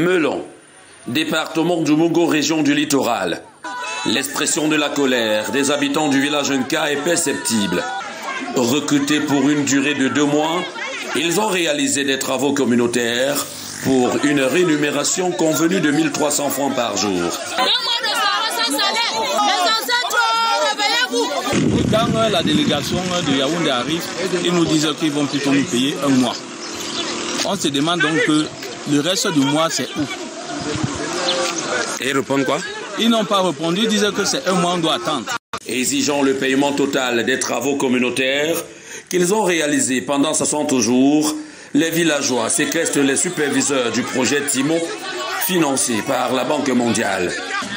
Melon, département du Mogo, région du littoral. L'expression de la colère des habitants du village Nka est perceptible. Recrutés pour une durée de deux mois, ils ont réalisé des travaux communautaires pour une rémunération convenue de 1300 francs par jour. Quand la délégation de Yaoundé arrive, ils nous disent qu'ils vont plutôt nous payer un mois. On se demande donc le reste du mois, c'est où? Et ils répondent quoi? Ils n'ont pas répondu, ils disaient que c'est un mois, on doit attendre. Exigeant le paiement total des travaux communautaires qu'ils ont réalisés pendant 60 jours, les villageois séquestrent les superviseurs du projet TIMO financé par la Banque mondiale.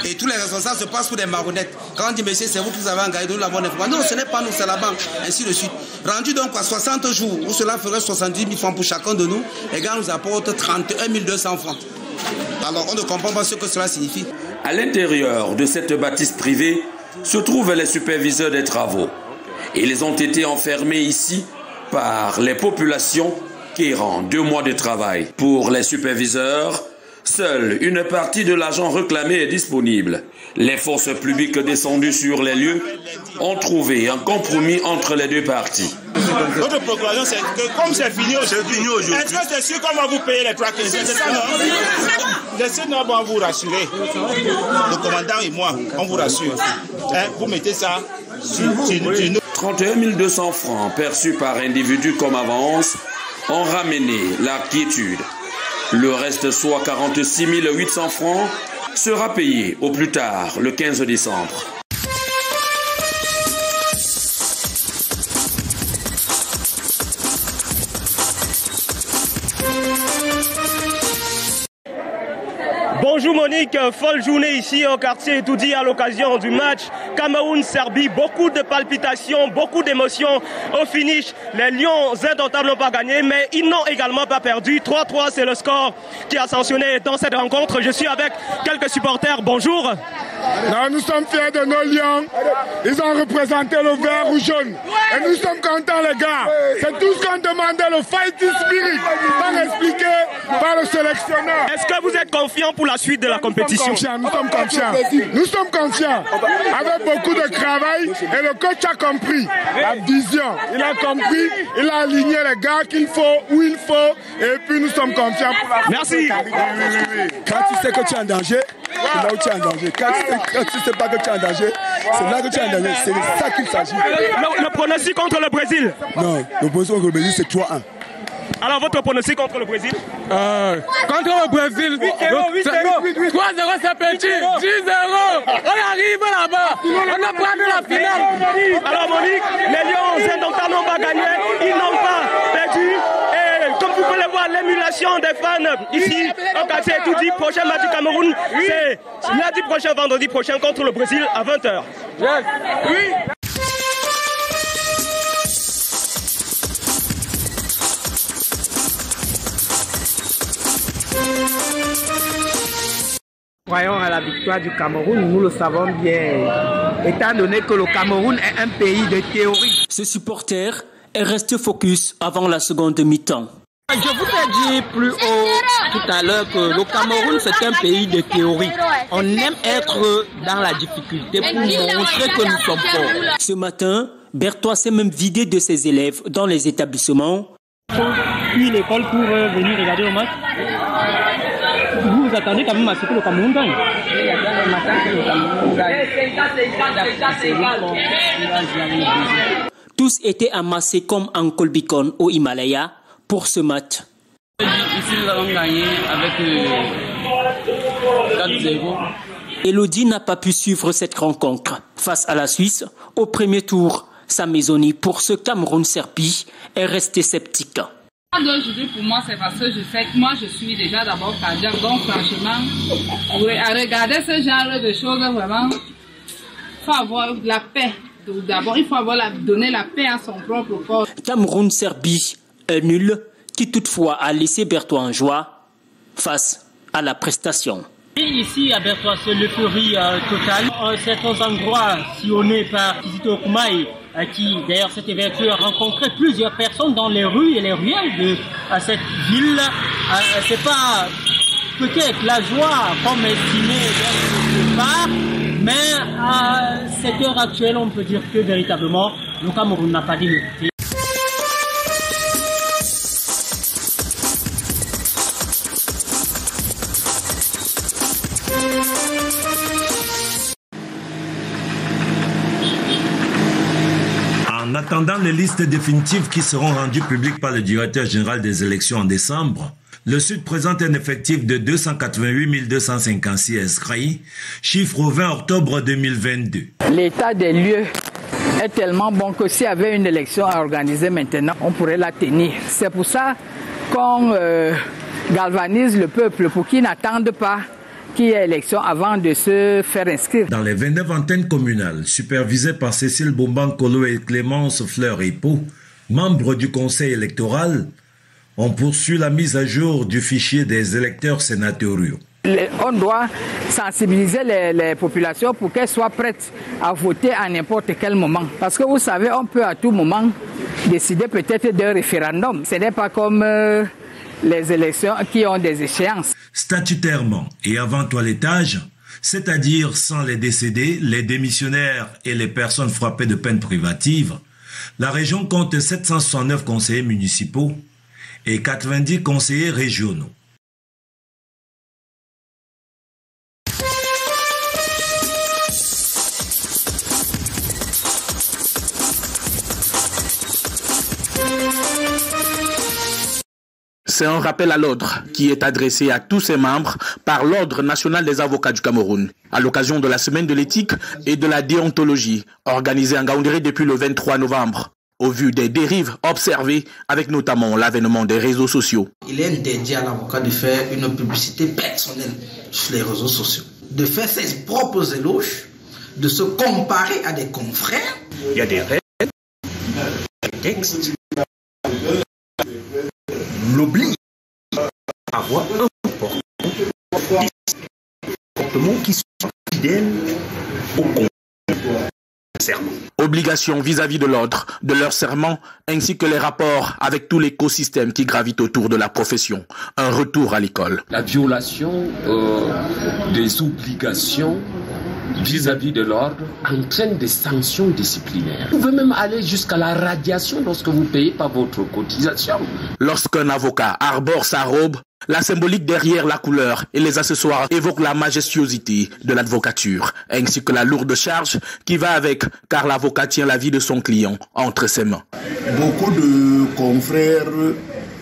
Et tous les responsables se passent pour des marionnettes. Quand on dit, monsieur, c'est vous qui avez engagé, nous l'avons. Non, ce n'est pas nous, c'est la banque, ainsi de suite. Rendu donc à 60 jours, où cela ferait 70 000 francs pour chacun de nous, les gars nous apportent 31 200 francs. Alors on ne comprend pas ce que cela signifie. À l'intérieur de cette bâtisse privée se trouvent les superviseurs des travaux. Ils ont été enfermés ici par les populations qui rendent deux mois de travail. Pour les superviseurs, Seule une partie de l'argent réclamé est disponible. Les forces publiques descendues sur les lieux ont trouvé un compromis entre les deux parties. Notre procuration, c'est que comme c'est fini aujourd'hui, est-ce que c'est sûr qu'on va vous payer les trois C'est ça, non Laissez-nous vous rassurer. Le commandant et moi, on vous rassure. Hein, vous mettez ça sur, nous. 31 200 francs perçus par individu comme avance ont ramené la quiétude. Le reste, soit 46 800 francs, sera payé au plus tard le 15 décembre. Bonjour Monique, folle journée ici au quartier tout dit à l'occasion du match Cameroun-Serbie. Beaucoup de palpitations, beaucoup d'émotions au finish. Les Lions indomptables n'ont pas gagné, mais ils n'ont également pas perdu. 3-3, c'est le score qui a sanctionné dans cette rencontre. Je suis avec quelques supporters. Bonjour. Non, nous sommes fiers de nos Lions. Ils ont représenté le vert ou jaune. Et nous sommes contents, les gars. C'est tout ce qu'on demandait, le fighting spirit, par expliqué par le sélectionneur. Est-ce que vous êtes confiant pour la suite? De la compétition Nous sommes confiants. Nous sommes confiants. Avec beaucoup de travail, et le coach a compris la vision. Il a compris, il a aligné les gars qu'il faut, où il faut, et puis nous sommes confiants pour la Merci. Quand tu sais que tu es en danger, c'est là où tu es en danger. Quand tu ne sais pas que tu es en danger, c'est là que tu es en danger. C'est de ça qu'il s'agit. Le, le, pronostic contre le Brésil Non, le pronostic contre le Brésil, c'est 3-1. Alors, votre pronostic contre le Brésil? Euh, Contre le Brésil, 3-0 c'est petit, 10-0. On arrive là-bas, on a perdu la finale. Alors, Monique, les Lions indomptables n'ont pas gagné, ils n'ont pas perdu. Et comme vous pouvez le voir, l'émulation des fans ici au quartier tout dit, prochain match du Cameroun, c'est lundi prochain, vendredi prochain contre le Brésil à 20h. Yes. Oui. Croyons à la victoire du Cameroun, nous le savons bien, étant donné que le Cameroun est un pays de théorie. Ce supporter est resté focus avant la seconde mi-temps. Je vous ai dit plus haut tout à l'heure que le Cameroun c'est un pays de théorie. On aime être dans la difficulté pour montrer que nous sommes forts. Ce matin, Berthois s'est même vidé de ses élèves dans les établissements. Puis l'école pour venir regarder le match. Vous vous attendez quand même à ce que le Cameroun gagne Tous étaient amassés comme en Colbicon au Himalaya pour ce match. Ici, nous allons gagner avec 4-0. Elodie n'a pas pu suivre cette rencontre. Face à la Suisse, au premier tour, sa maisonnée pour ce Cameroun-Serbie est restée sceptique. D'aujourd'hui, pour moi, c'est parce que je sais que moi, je suis déjà d'abord cardiaque. Donc, franchement, à regarder ce genre de choses, vraiment, il faut avoir la paix. D'abord, il faut avoir la, donner la paix à son propre corps. Cameroun-Serbie, un nul qui toutefois a laissé Berthois en joie face à la prestation. Ici à Berthois, c'est l'euphorie euh, totale. En certains endroits sillonnés par Kizito Kumaï, euh, qui d'ailleurs cette éverture a rencontré plusieurs personnes dans les rues et les ruelles de cette ville. Euh, c'est pas peut-être la joie comme estimé quelque part, mais à cette heure actuelle, on peut dire que véritablement, le Cameroun n'a pas d'unité. En attendant les listes définitives qui seront rendues publiques par le directeur général des élections en décembre, le Sud présente un effectif de 288 256 inscrits, chiffre au 20 octobre 2022. L'état des lieux est tellement bon que s'il y avait une élection à organiser maintenant, on pourrait la tenir. C'est pour ça qu'on euh, galvanise le peuple pour qu'ils n'attendent pas qu'il y ait élection avant de se faire inscrire. Dans les 29 antennes communales, supervisées par Cécile Bomban-Colo et Clémence Fleur-Epo, membres du conseil électoral, on poursuit la mise à jour du fichier des électeurs sénatoriaux. On doit sensibiliser les, les populations pour qu'elles soient prêtes à voter à n'importe quel moment. Parce que vous savez, on peut à tout moment décider peut-être d'un référendum. Ce n'est pas comme euh, les élections qui ont des échéances. Statutairement et avant toilettage, c'est-à-dire sans les décédés, les démissionnaires et les personnes frappées de peine privative, la région compte 769 conseillers municipaux et 90 conseillers régionaux. C'est un rappel à l'ordre qui est adressé à tous ses membres par l'Ordre national des avocats du Cameroun à l'occasion de la semaine de l'éthique et de la déontologie organisée en Gaoundéré depuis le 23 novembre au vu des dérives observées avec notamment l'avènement des réseaux sociaux. Il est interdit à l'avocat de faire une publicité personnelle sur les réseaux sociaux, de faire ses propres éloges, de se comparer à des confrères. Il y a des règles, des textes, l'oblige à avoir un comportement qui soit fidèle au serment. Obligation vis-à-vis de l'ordre, de leur serment, ainsi que les rapports avec tout l'écosystème qui gravite autour de la profession. Un retour à l'école. La violation euh, des obligations vis-à-vis de l'ordre entraîne des sanctions disciplinaires. Vous pouvez même aller jusqu'à la radiation lorsque vous payez pas votre cotisation. Lorsqu'un avocat arbore sa robe, la symbolique derrière la couleur et les accessoires évoquent la majestuosité de l'advocature, ainsi que la lourde charge qui va avec, car l'avocat tient la vie de son client entre ses mains. Beaucoup de confrères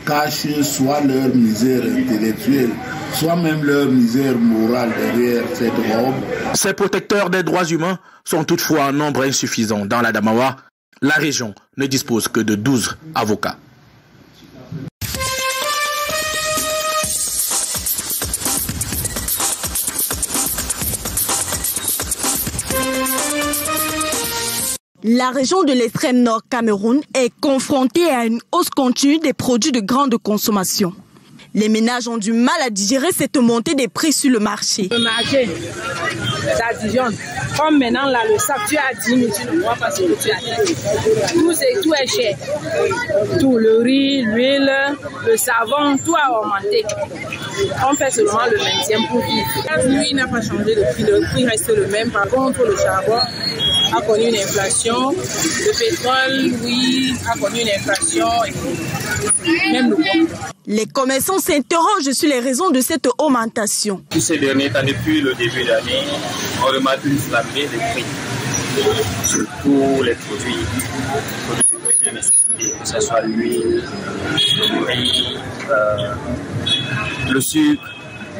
cachent soit leur misère intellectuelle, soit même leur misère morale derrière cette robe. Ces protecteurs des droits humains sont toutefois en nombre insuffisant dans la Damawa. La région ne dispose que de 12 avocats. La région de l'extrême nord Cameroun est confrontée à une hausse continue des produits de grande consommation. Les ménages ont du mal à digérer cette montée des prix sur le marché. Le marché, ça digionne. Comme maintenant, là, le sac, tu as 10 000, tu ne vois pas ce que tu as tout est, tout est cher. Tout, le riz, l'huile, le savon, tout a augmenté. On fait seulement le maintien pour vivre. Lui, n'a pas changé de prix, le prix reste le même. Par contre, le charbon a connu une inflation. Le pétrole, oui, a connu une inflation. Même le bois. Les commerçants s'interrogent sur les raisons de cette augmentation. Ces derniers temps, depuis le début de l'année, on remarque une flambée des prix. Surtout les produits, produits de première nécessité, que ce soit l'huile, le riz, euh, le sucre,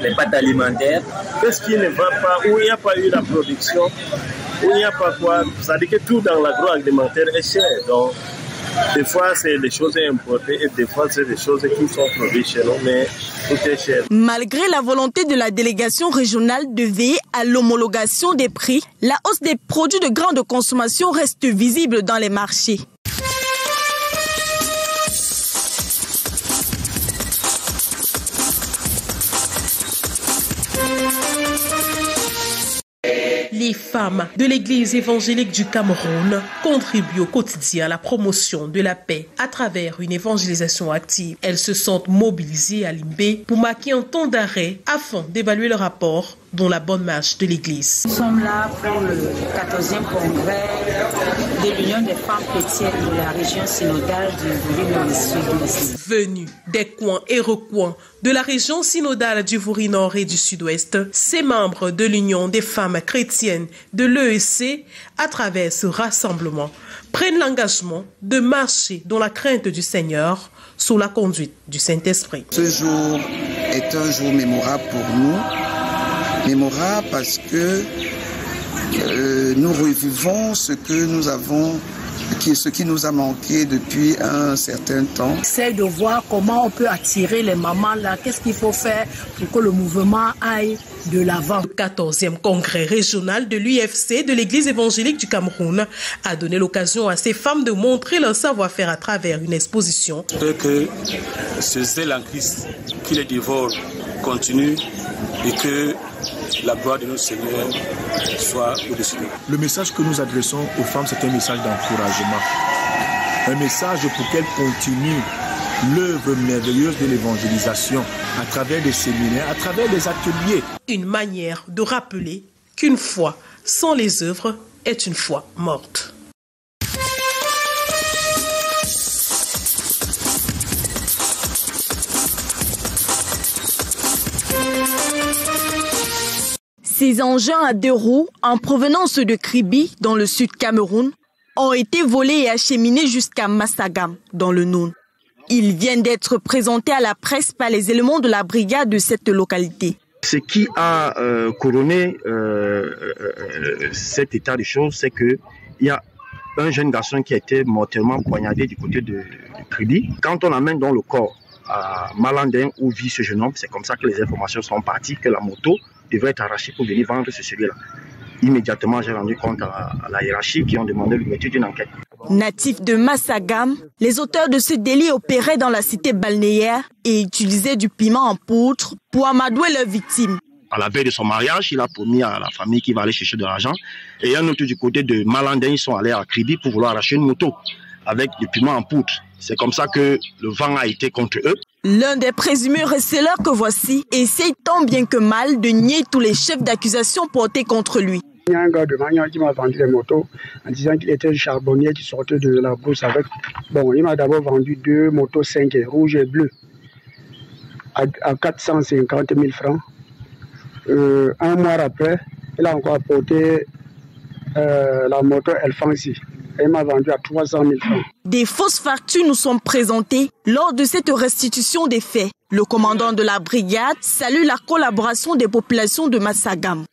les pâtes alimentaires. Qu'est-ce qui ne va pas, où il n'y a pas eu la production, où il n'y a pas quoi, ça dit que tout dans l'agroalimentaire est cher. Donc, des fois, c'est des choses importées et des fois, c'est des choses qui sont chez mais tout cher. Malgré la volonté de la délégation régionale de veiller à l'homologation des prix, la hausse des produits de grande consommation reste visible dans les marchés. Femmes de l'Église évangélique du Cameroun contribuent au quotidien à la promotion de la paix à travers une évangélisation active. Elles se sentent mobilisées à Limbé pour marquer un temps d'arrêt afin d'évaluer le rapport dont la bonne marche de l'Église. Nous sommes là pour le 14e congrès de l'Union des femmes chrétiennes de la région synodale du Sud-Ouest. Venus des coins et recoins de la région synodale du Vouri Nord et du Sud-Ouest, ces membres de l'Union des femmes chrétiennes de l'EEC, à travers ce rassemblement, prennent l'engagement de marcher dans la crainte du Seigneur sous la conduite du Saint-Esprit. Ce jour est un jour mémorable pour nous mémorable parce que euh, nous revivons ce que nous avons qui, ce qui nous a manqué depuis un certain temps. C'est de voir comment on peut attirer les mamans là, qu'est-ce qu'il faut faire pour que le mouvement aille de l'avant? Le 14e congrès régional de l'UFC de l'Église évangélique du Cameroun a donné l'occasion à ces femmes de montrer leur savoir-faire à travers une exposition. que ce zèle en Christ qui les dévore continue et que la gloire de notre Seigneur soit au-dessus de nous. Le message que nous adressons aux femmes, c'est un message d'encouragement. Un message pour qu'elles continuent l'œuvre merveilleuse de l'évangélisation à travers des séminaires, à travers des ateliers. Une manière de rappeler qu'une foi sans les œuvres est une foi morte. Ces engins à deux roues, en provenance de Kribi, dans le sud Cameroun, ont été volés et acheminés jusqu'à Massagam, dans le Noun. Ils viennent d'être présentés à la presse par les éléments de la brigade de cette localité. Ce qui a euh, couronné euh, euh, cet état de choses, c'est qu'il y a un jeune garçon qui a été mortellement poignardé du côté de, Kribi. Quand on amène dans le corps à Malandin où vit ce jeune homme, c'est comme ça que les informations sont parties que la moto devrait être arrachée pour venir vendre ce celui-là. Immédiatement, j'ai rendu compte à, à, la hiérarchie qui ont demandé l'ouverture d'une enquête. Natifs de Massagam, les auteurs de ce délit opéraient dans la cité balnéaire et utilisaient du piment en poutre pour amadouer leurs victimes. À la veille de son mariage, il a promis à la famille qu'il va aller chercher de l'argent. Et un autre du côté de Malandin, ils sont allés à Kribi pour vouloir arracher une moto avec du piment en poutre. C'est comme ça que le vent a été contre eux. L'un des présumés receleurs que voici essaye tant bien que mal de nier tous les chefs d'accusation portés contre lui. Il y a un gars de Magnan qui m'a vendu des motos en disant qu'il était un charbonnier qui sortait de la brousse avec. Bon, il m'a d'abord vendu deux motos 5 rouge et bleu à, à 450 000 francs. Euh, un mois après, il a encore apporté euh, la moto Elfancy. Il m'a vendu à 300 000 francs. Des fausses factures nous sont présentées lors de cette restitution des faits. Le commandant de la brigade salue la collaboration des populations de Massagam.